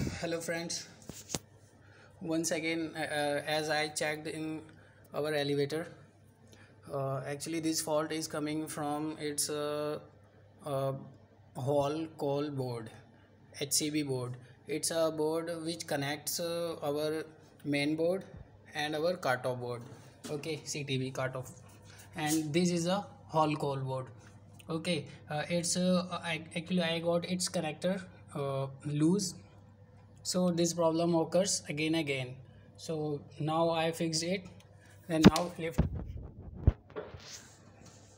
hello friends. Once again uh, uh, as i checked in our elevator uh, actually this fault is coming from its uh, uh, hall call board hcb board. It's a board which connects uh, our main board and our car top board. Okay ctb car top. And this is a hall call board. Okay it's I, actually i got its connector loose so this problem occurs again again. So now i fixed it. Then now lift.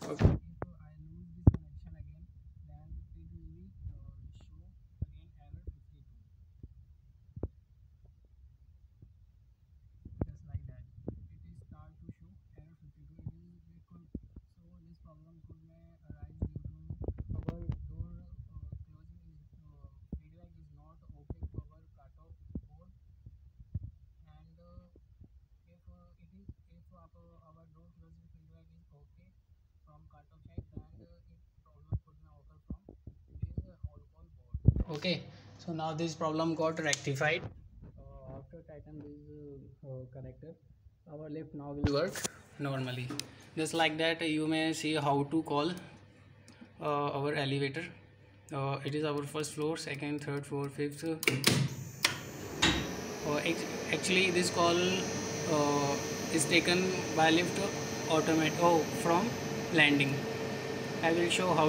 Okay okay. So now this problem got rectified. Uh, after tighten this uh, connector our lift now will work. Normally. Just like that you may see how to call uh, our elevator. Uh, it is our first floor second third fourth fifth. Uh, actually this call uh, is taken by lift automate oh from landing. I will show how